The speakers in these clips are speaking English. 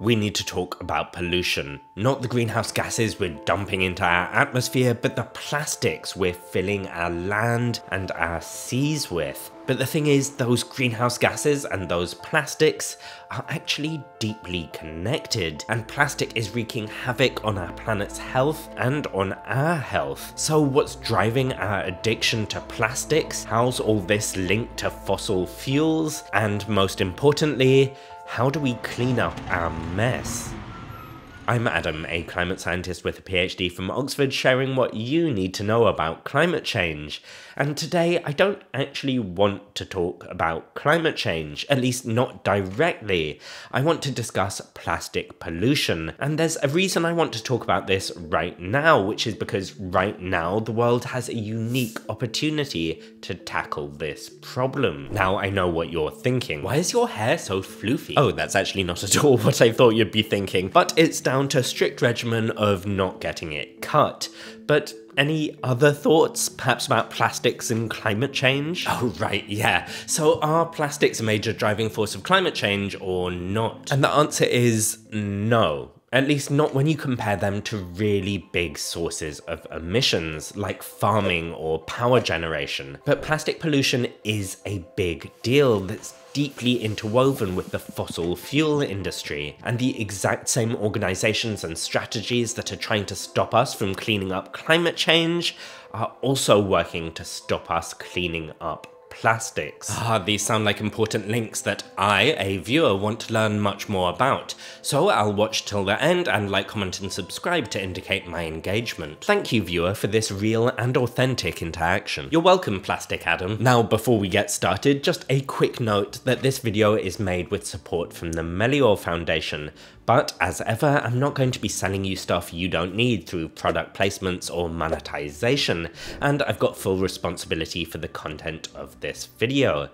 we need to talk about pollution. Not the greenhouse gases we're dumping into our atmosphere, but the plastics we're filling our land and our seas with. But the thing is, those greenhouse gases and those plastics are actually deeply connected, and plastic is wreaking havoc on our planet's health and on our health. So what's driving our addiction to plastics? How's all this linked to fossil fuels? And most importantly, how do we clean up our mess? I'm Adam, a climate scientist with a PhD from Oxford, sharing what you need to know about climate change. And today, I don't actually want to talk about climate change, at least not directly. I want to discuss plastic pollution. And there's a reason I want to talk about this right now, which is because right now the world has a unique opportunity to tackle this problem. Now, I know what you're thinking. Why is your hair so floofy? Oh, that's actually not at all what I thought you'd be thinking, but it's down down to a strict regimen of not getting it cut. But any other thoughts, perhaps about plastics and climate change? Oh, right, yeah. So, are plastics a major driving force of climate change or not? And the answer is no. At least not when you compare them to really big sources of emissions like farming or power generation. But plastic pollution is a big deal that's deeply interwoven with the fossil fuel industry, and the exact same organizations and strategies that are trying to stop us from cleaning up climate change are also working to stop us cleaning up plastics. Ah, these sound like important links that I, a viewer, want to learn much more about, so I'll watch till the end and like, comment and subscribe to indicate my engagement. Thank you viewer for this real and authentic interaction. You're welcome Plastic Adam. Now before we get started, just a quick note that this video is made with support from the Meliore Foundation, but as ever, I'm not going to be selling you stuff you don't need through product placements or monetization, and I've got full responsibility for the content of this video.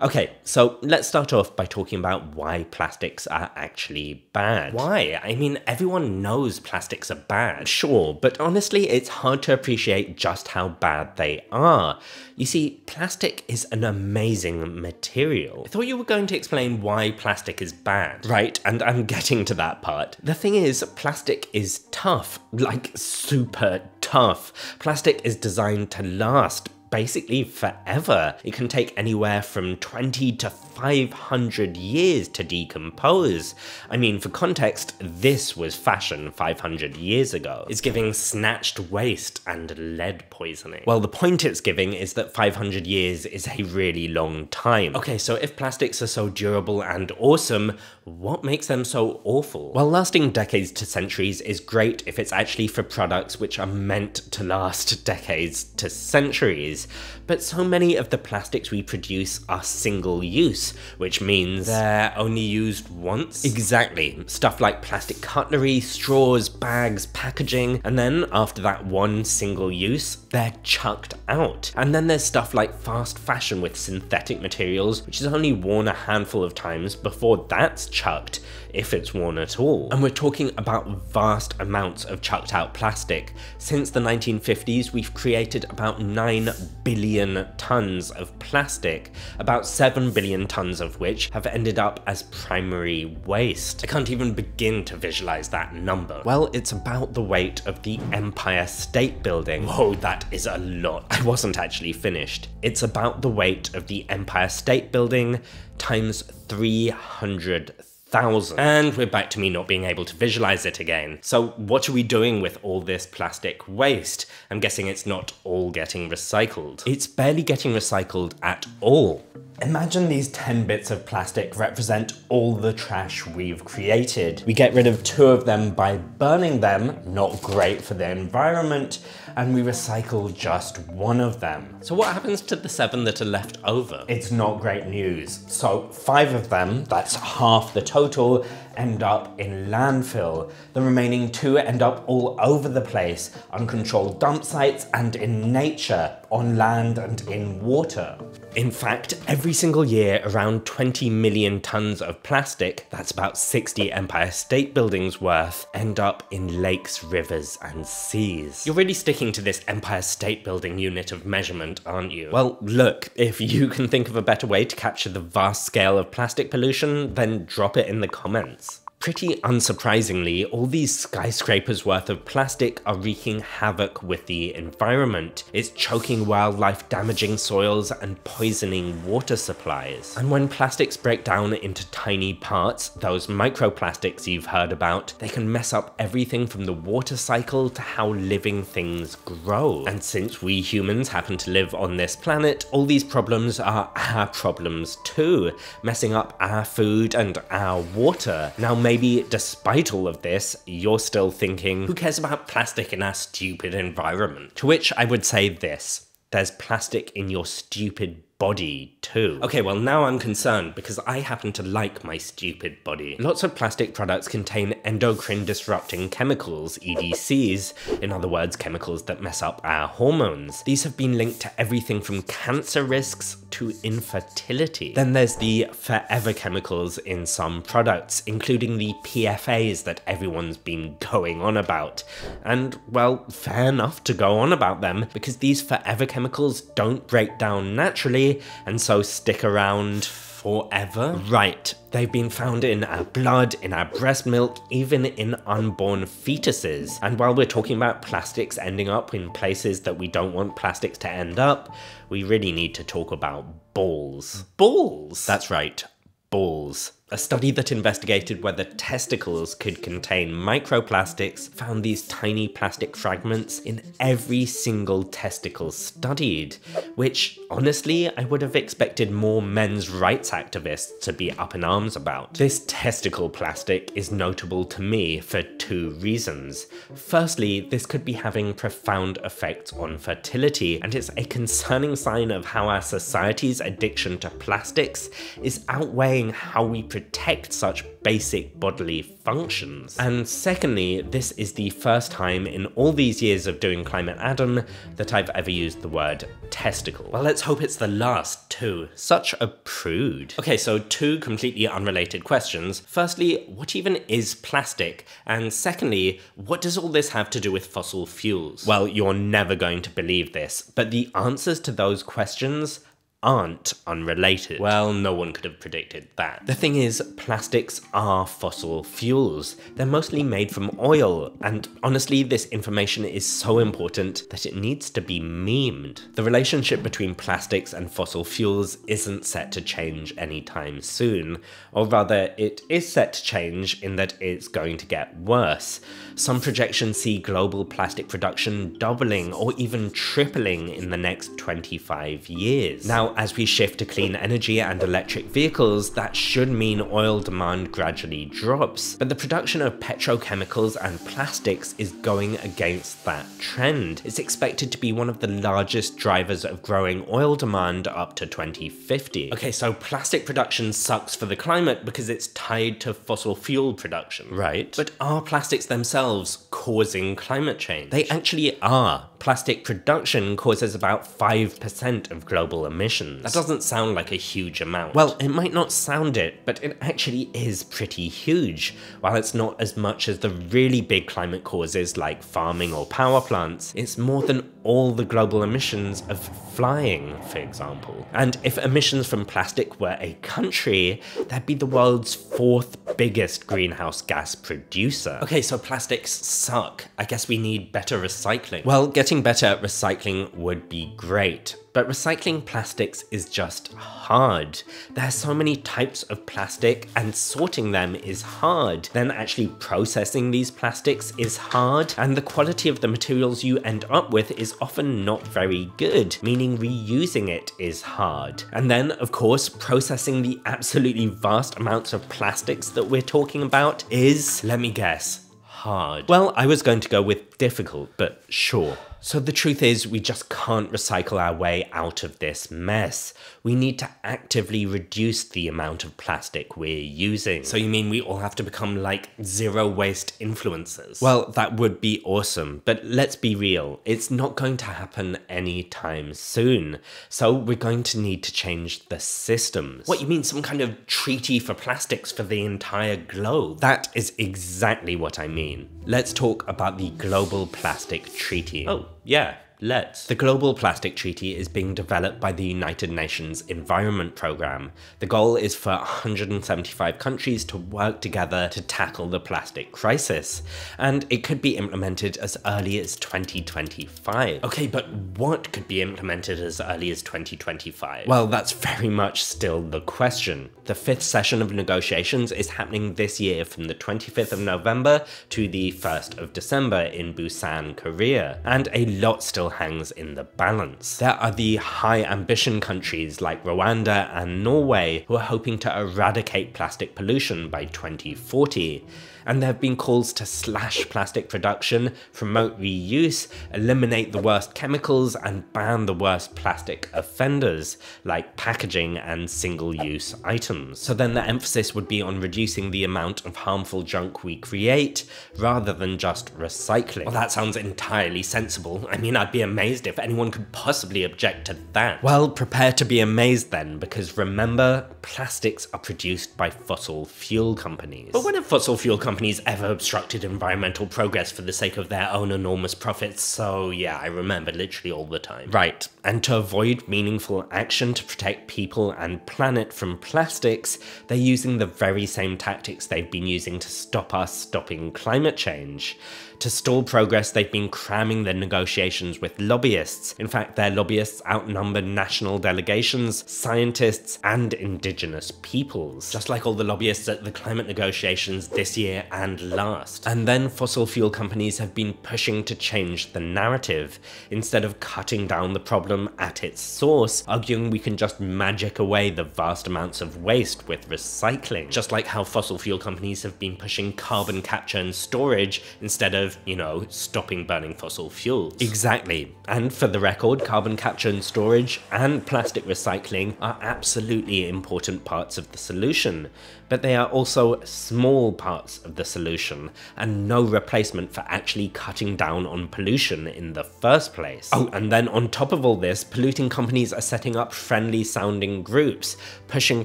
Okay, so let's start off by talking about why plastics are actually bad. Why? I mean, everyone knows plastics are bad, sure, but honestly, it's hard to appreciate just how bad they are. You see, plastic is an amazing material. I thought you were going to explain why plastic is bad. Right, and I'm getting to that part. The thing is, plastic is tough, like super tough. Plastic is designed to last, basically forever. It can take anywhere from 20 to 500 years to decompose. I mean, for context, this was fashion 500 years ago. It's giving snatched waist and lead poisoning. Well, the point it's giving is that 500 years is a really long time. Okay, so if plastics are so durable and awesome, what makes them so awful? Well, lasting decades to centuries is great if it's actually for products which are meant to last decades to centuries, but so many of the plastics we produce are single use which means they're only used once. Exactly. Stuff like plastic cutlery, straws, bags, packaging, and then after that one single use, they're chucked out. And then there's stuff like fast fashion with synthetic materials, which is only worn a handful of times before that's chucked if it's worn at all. And we're talking about vast amounts of chucked out plastic. Since the 1950s, we've created about 9 billion tons of plastic, about 7 billion tons of which have ended up as primary waste. I can't even begin to visualize that number. Well, it's about the weight of the Empire State Building. Whoa, that is a lot. I wasn't actually finished. It's about the weight of the Empire State Building times 300 thousand. And we're back to me not being able to visualize it again. So what are we doing with all this plastic waste? I'm guessing it's not all getting recycled. It's barely getting recycled at all. Imagine these 10 bits of plastic represent all the trash we've created. We get rid of two of them by burning them, not great for the environment, and we recycle just one of them. So what happens to the seven that are left over? It's not great news. So five of them, that's half the total, end up in landfill. The remaining two end up all over the place, uncontrolled dump sites and in nature, on land and in water. In fact, every single year around 20 million tons of plastic, that's about 60 Empire State Buildings worth, end up in lakes, rivers and seas. You're really sticking to this Empire State Building unit of measurement, aren't you? Well, look, if you can think of a better way to capture the vast scale of plastic pollution, then drop it in the comments. Pretty unsurprisingly, all these skyscrapers worth of plastic are wreaking havoc with the environment. It's choking wildlife, damaging soils, and poisoning water supplies. And when plastics break down into tiny parts, those microplastics you've heard about, they can mess up everything from the water cycle to how living things grow. And since we humans happen to live on this planet, all these problems are our problems too, messing up our food and our water. Now maybe despite all of this, you're still thinking, who cares about plastic in our stupid environment? To which I would say this, there's plastic in your stupid body too. Okay, well now I'm concerned because I happen to like my stupid body. Lots of plastic products contain endocrine disrupting chemicals, EDCs, in other words, chemicals that mess up our hormones. These have been linked to everything from cancer risks to infertility. Then there's the forever chemicals in some products, including the PFAs that everyone's been going on about. And well, fair enough to go on about them because these forever chemicals don't break down naturally and so stick around forever? Right, they've been found in our blood, in our breast milk, even in unborn fetuses. And while we're talking about plastics ending up in places that we don't want plastics to end up, we really need to talk about balls. Balls? That's right, balls. A study that investigated whether testicles could contain microplastics found these tiny plastic fragments in every single testicle studied, which honestly I would have expected more men's rights activists to be up in arms about. This testicle plastic is notable to me for two reasons. Firstly, this could be having profound effects on fertility, and it's a concerning sign of how our society's addiction to plastics is outweighing how we protect such basic bodily functions. And secondly, this is the first time in all these years of doing Climate Adam that I've ever used the word testicle. Well, let's hope it's the last too. Such a prude. Okay, so two completely unrelated questions. Firstly, what even is plastic? And secondly, what does all this have to do with fossil fuels? Well, you're never going to believe this, but the answers to those questions aren't unrelated. Well, no one could have predicted that. The thing is, plastics are fossil fuels. They're mostly made from oil, and honestly, this information is so important that it needs to be memed. The relationship between plastics and fossil fuels isn't set to change anytime soon, or rather, it is set to change in that it's going to get worse. Some projections see global plastic production doubling or even tripling in the next 25 years. Now, as we shift to clean energy and electric vehicles, that should mean oil demand gradually drops. But the production of petrochemicals and plastics is going against that trend. It's expected to be one of the largest drivers of growing oil demand up to 2050. Okay, so plastic production sucks for the climate because it's tied to fossil fuel production. Right. But are plastics themselves causing climate change? They actually are. Plastic production causes about 5% of global emissions. That doesn't sound like a huge amount. Well, it might not sound it, but it actually is pretty huge. While it's not as much as the really big climate causes like farming or power plants, it's more than all the global emissions of flying, for example. And if emissions from plastic were a country, that'd be the world's fourth biggest greenhouse gas producer. Okay, so plastics suck. I guess we need better recycling. Well, getting better at recycling would be great, but recycling plastics is just hard. There are so many types of plastic and sorting them is hard. Then actually processing these plastics is hard and the quality of the materials you end up with is often not very good, meaning reusing it is hard. And then of course processing the absolutely vast amounts of plastics that we're talking about is, let me guess, hard. Well, I was going to go with difficult, but sure. So the truth is, we just can't recycle our way out of this mess. We need to actively reduce the amount of plastic we're using. So you mean we all have to become like zero waste influencers? Well, that would be awesome, but let's be real, it's not going to happen anytime soon. So we're going to need to change the systems. What, you mean some kind of treaty for plastics for the entire globe? That is exactly what I mean. Let's talk about the Global Plastic Treaty. Oh, yeah, let's. The Global Plastic Treaty is being developed by the United Nations Environment Programme. The goal is for 175 countries to work together to tackle the plastic crisis, and it could be implemented as early as 2025. Okay, but what could be implemented as early as 2025? Well, that's very much still the question. The fifth session of negotiations is happening this year from the 25th of November to the 1st of December in Busan, Korea, and a lot still hangs in the balance. There are the high ambition countries like Rwanda and Norway who are hoping to eradicate plastic pollution by 2040 and there have been calls to slash plastic production, promote reuse, eliminate the worst chemicals, and ban the worst plastic offenders, like packaging and single-use items. So then the emphasis would be on reducing the amount of harmful junk we create, rather than just recycling. Well, that sounds entirely sensible. I mean, I'd be amazed if anyone could possibly object to that. Well, prepare to be amazed then, because remember, plastics are produced by fossil fuel companies. But when have fossil fuel companies companies ever obstructed environmental progress for the sake of their own enormous profits, so yeah, I remember literally all the time. Right, and to avoid meaningful action to protect people and planet from plastics, they're using the very same tactics they've been using to stop us stopping climate change. To stall progress, they've been cramming their negotiations with lobbyists. In fact, their lobbyists outnumber national delegations, scientists, and indigenous peoples. Just like all the lobbyists at the climate negotiations this year and last. And then fossil fuel companies have been pushing to change the narrative. Instead of cutting down the problem at its source, arguing we can just magic away the vast amounts of waste with recycling. Just like how fossil fuel companies have been pushing carbon capture and storage instead of of, you know, stopping burning fossil fuels. Exactly. And for the record, carbon capture and storage and plastic recycling are absolutely important parts of the solution, but they are also small parts of the solution and no replacement for actually cutting down on pollution in the first place. Oh, and then on top of all this, polluting companies are setting up friendly sounding groups, pushing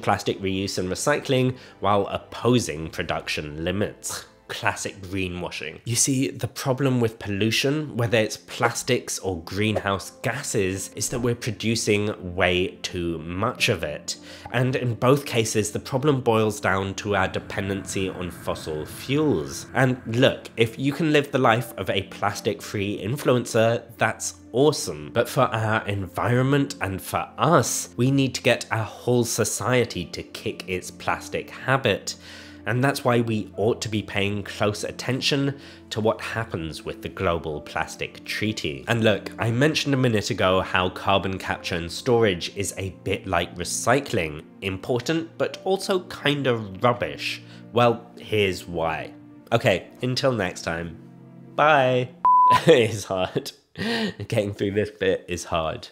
plastic reuse and recycling while opposing production limits classic greenwashing. You see, the problem with pollution, whether it's plastics or greenhouse gases, is that we're producing way too much of it. And in both cases, the problem boils down to our dependency on fossil fuels. And look, if you can live the life of a plastic-free influencer, that's awesome. But for our environment and for us, we need to get our whole society to kick its plastic habit and that's why we ought to be paying close attention to what happens with the Global Plastic Treaty. And look, I mentioned a minute ago how carbon capture and storage is a bit like recycling, important but also kinda rubbish. Well, here's why. Okay, until next time, bye. it's hard. Getting through this bit is hard.